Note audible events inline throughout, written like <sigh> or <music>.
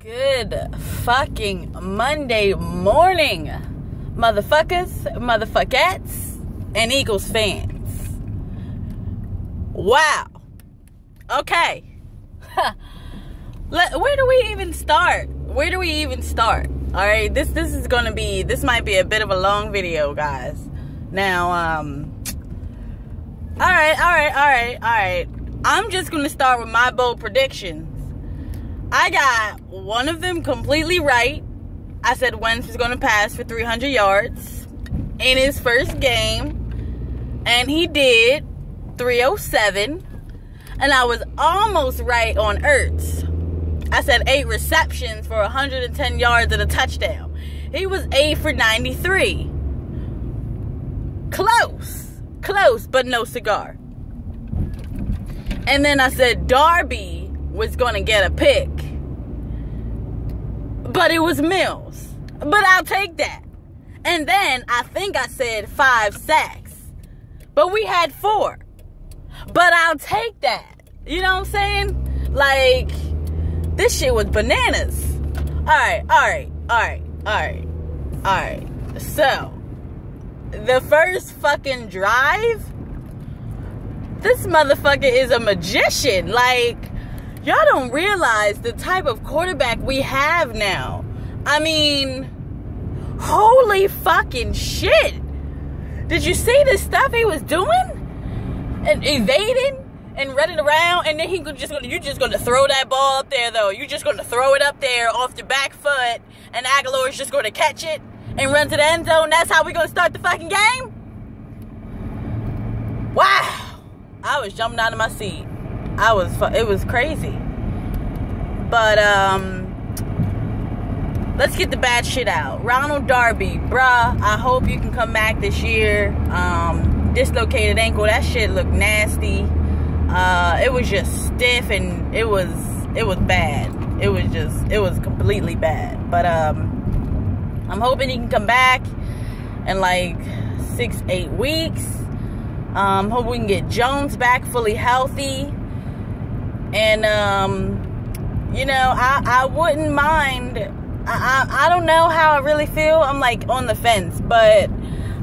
Good fucking Monday morning, motherfuckers, motherfuckettes, and Eagles fans. Wow. Okay. <laughs> Where do we even start? Where do we even start? All right, this this is gonna be this might be a bit of a long video, guys. Now, um, all right, all right, all right, all right. I'm just gonna start with my bold predictions. I got one of them completely right. I said Wentz was gonna pass for 300 yards in his first game, and he did 307. And I was almost right on Ertz. I said eight receptions for 110 yards and a touchdown. He was eight for 93. Close, close, but no cigar. And then I said Darby was going to get a pick, but it was Mills. But I'll take that. And then I think I said five sacks, but we had four. But I'll take that. You know what I'm saying? Like, this shit was bananas. Alright, alright, alright, alright, alright. So, the first fucking drive, this motherfucker is a magician. Like, y'all don't realize the type of quarterback we have now. I mean, holy fucking shit. Did you see the stuff he was doing? And evading? and running around, and then he just gonna you just gonna throw that ball up there though. You're just gonna throw it up there off the back foot, and Agholor is just gonna catch it and run to the end zone. That's how we gonna start the fucking game. Wow, I was jumping out of my seat. I was it was crazy, but um. Let's get the bad shit out. Ronald Darby, bruh, I hope you can come back this year. Um, dislocated ankle, that shit looked nasty uh, it was just stiff and it was it was bad. It was just it was completely bad. But um, I'm hoping he can come back in like six eight weeks. Um, hope we can get Jones back fully healthy. And um, you know, I I wouldn't mind. I, I don't know how I really feel. I'm like on the fence, but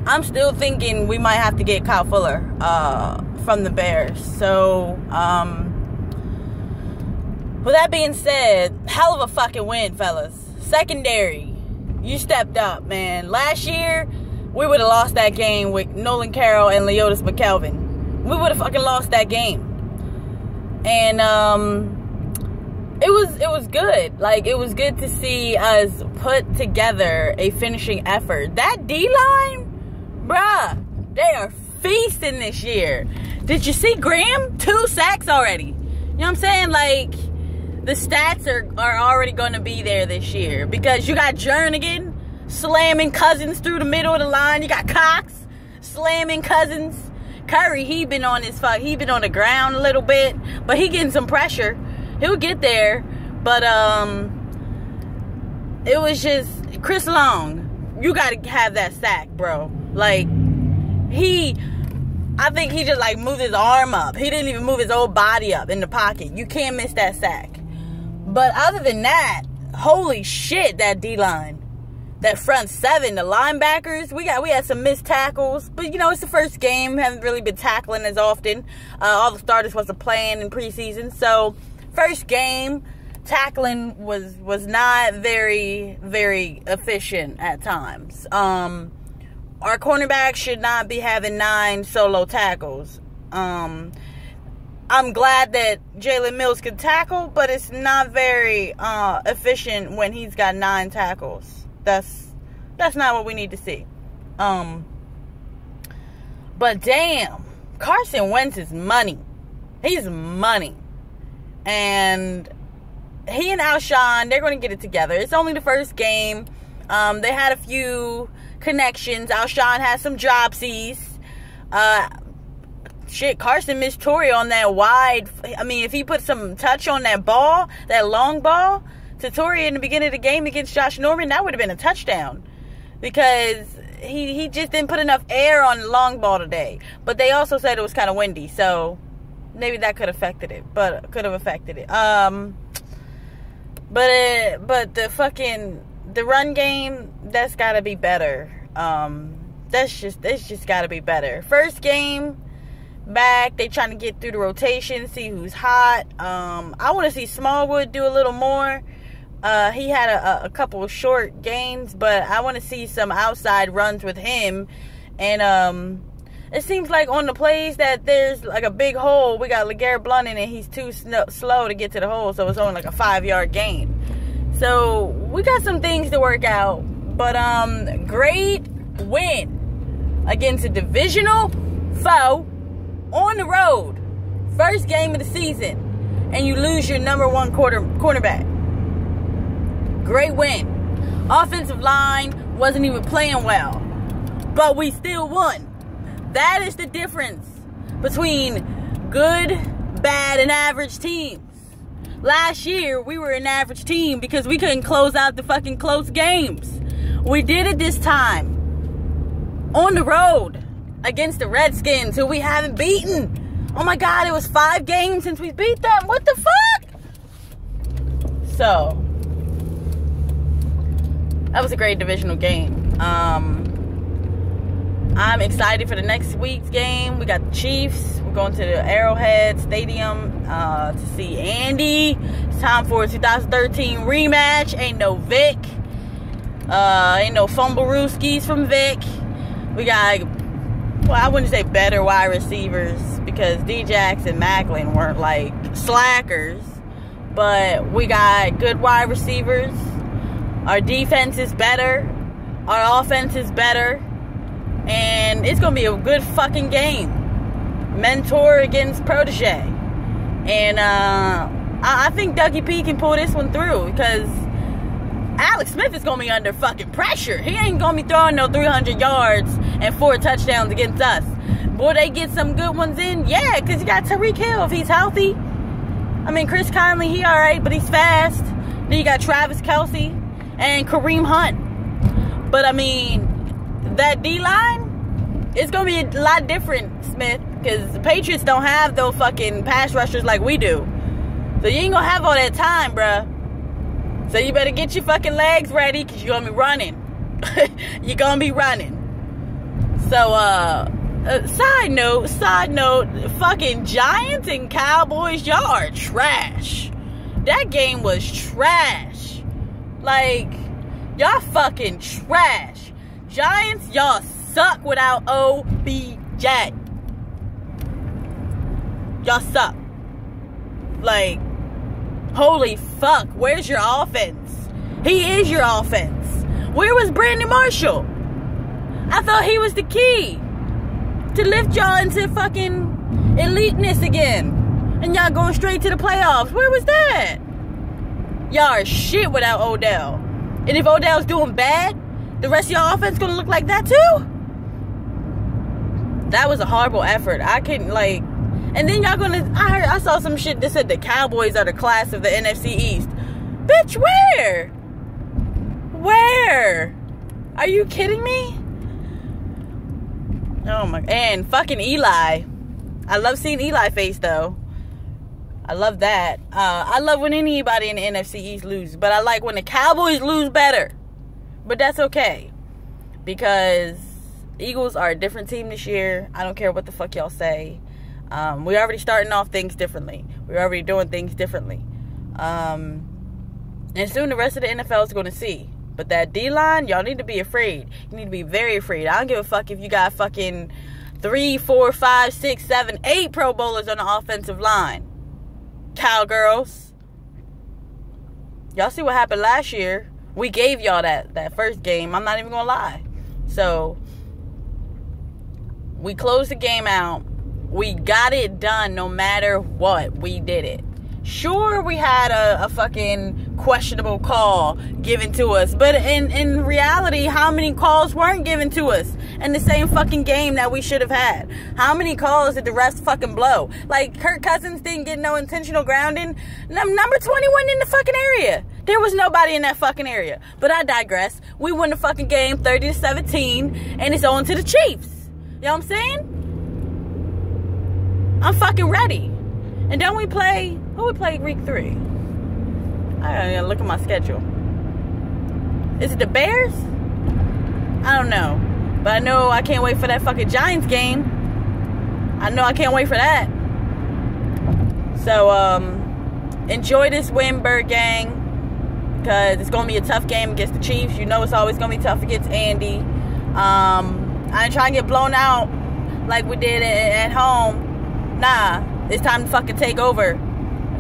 I'm still thinking we might have to get Kyle Fuller. Uh, from the Bears. So, um, with that being said, hell of a fucking win, fellas. Secondary, you stepped up, man. Last year, we would have lost that game with Nolan Carroll and Leodis McKelvin. We would have fucking lost that game. And um, it was it was good. Like it was good to see us put together a finishing effort. That D line, bruh, they are feasting this year. Did you see Graham? Two sacks already. You know what I'm saying? Like, the stats are, are already going to be there this year because you got Jernigan slamming Cousins through the middle of the line. You got Cox slamming Cousins. Curry, he been on his fuck. He been on the ground a little bit, but he getting some pressure. He'll get there, but um, it was just Chris Long. You got to have that sack, bro. Like he I think he just like moved his arm up. He didn't even move his whole body up in the pocket. You can't miss that sack. But other than that, holy shit, that D line. That front seven, the linebackers, we got we had some missed tackles, but you know it's the first game. Haven't really been tackling as often. Uh, all the starters wasn't playing in preseason, so first game tackling was was not very very efficient at times. Um, our cornerback should not be having nine solo tackles. Um, I'm glad that Jalen Mills can tackle, but it's not very uh, efficient when he's got nine tackles. That's that's not what we need to see. Um, but damn, Carson Wentz is money. He's money, and he and Alshon they're going to get it together. It's only the first game. Um, they had a few connections. Alshon has some dropsies. Uh, shit, Carson missed Torrey on that wide. I mean, if he put some touch on that ball, that long ball to Torrey in the beginning of the game against Josh Norman, that would have been a touchdown because he he just didn't put enough air on the long ball today. But they also said it was kind of windy, so maybe that could have affected it. But could have affected it. Um. But uh, but the fucking the run game that's got to be better. Um, that's just that's just got to be better. First game back, they trying to get through the rotation, see who's hot. Um, I want to see Smallwood do a little more. Uh, he had a, a couple short gains, but I want to see some outside runs with him. And um, it seems like on the plays that there's like a big hole. We got LeGarrette Blunt in and he's too sn- slow to get to the hole, so it's only like a five yard gain. So we got some things to work out. But um, great win against a divisional foe on the road. First game of the season, and you lose your number one quarter cornerback. Great win. Offensive line wasn't even playing well, but we still won. That is the difference between good, bad, and average teams. Last year, we were an average team because we couldn't close out the fucking close games. We did it this time. On the road against the Redskins, who we haven't beaten. Oh my God, it was five games since we beat them. What the fuck? So, that was a great divisional game. Um, I'm excited for the next week's game. We got the Chiefs. We're going to the Arrowhead Stadium uh, to see Andy. It's time for a 2013 rematch. Ain't no Vic. Uh, ain't no fumble rooskies from Vic. We got, well, I wouldn't say better wide receivers because Djax and Maclin weren't like slackers. But we got good wide receivers. Our defense is better. Our offense is better. And it's going to be a good fucking game. Mentor against protege. And uh, I, I think Dougie P can pull this one through because Alex Smith is going to be under fucking pressure. He ain't going to be throwing no 300 yards and four touchdowns against us. Will they get some good ones in? Yeah, because you got Tyreek Hill if he's healthy. I mean, Chris Conley, he all right, but he's fast. Then you got Travis Kelce and Kareem Hunt. But I mean, that D line, it's gonna be a lot different, Smith, because the Patriots don't have those fucking pass rushers like we do. So you ain't gonna have all that time, bruh. So you better get your fucking legs ready, cause you're gonna be running. <laughs> you're gonna be running. So, uh, uh, side note, side note, fucking Giants and Cowboys, y'all are trash. That game was trash. Like, y'all fucking trash. Giants, y'all suck without OBJ. Y'all suck. Like, holy fuck, where's your offense? He is your offense. Where was Brandon Marshall? I thought he was the key to lift y'all into fucking eliteness again. And y'all going straight to the playoffs. Where was that? Y'all are shit without Odell. And if Odell's doing bad, the rest of your offense gonna look like that too? That was a horrible effort. I couldn't like and then y'all gonna I heard I saw some shit that said the Cowboys are the class of the NFC East. Bitch, where? Where? Are you kidding me? Oh my and fucking Eli. I love seeing Eli face though. I love that. Uh, I love when anybody in the NFC East loses, but I like when the Cowboys lose better. But that's okay because Eagles are a different team this year. I don't care what the fuck y'all say. Um, we're already starting off things differently. We're already doing things differently. Um, and soon the rest of the NFL is going to see. But that D line, y'all need to be afraid. You need to be very afraid. I don't give a fuck if you got fucking three, four, five, six, seven, eight Pro Bowlers on the offensive line. Cowgirls. Y'all see what happened last year. We gave y'all that that first game. I'm not even gonna lie. So we closed the game out. We got it done no matter what. We did it. Sure, we had a, a fucking questionable call given to us, but in, in reality, how many calls weren't given to us in the same fucking game that we should have had? How many calls did the refs fucking blow? Like, Kirk Cousins didn't get no intentional grounding. Num- number 21 in the fucking area. There was nobody in that fucking area. But I digress. We won the fucking game 30 to 17, and it's on to the Chiefs. You know what I'm saying? I'm fucking ready. And don't we play? Who we play week three? I gotta look at my schedule. Is it the Bears? I don't know. But I know I can't wait for that fucking Giants game. I know I can't wait for that. So, um, enjoy this win, Bird Gang. Because it's going to be a tough game against the Chiefs. You know it's always going to be tough against Andy. Um, I ain't trying to get blown out like we did at home. Nah, it's time to fucking take over.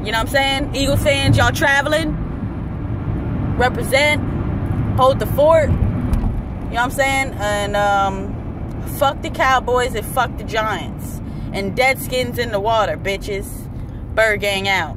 You know what I'm saying? Eagle fans, y'all traveling. Represent. Hold the fort. You know what I'm saying? And um, fuck the Cowboys and fuck the Giants. And dead skins in the water, bitches. Bird gang out.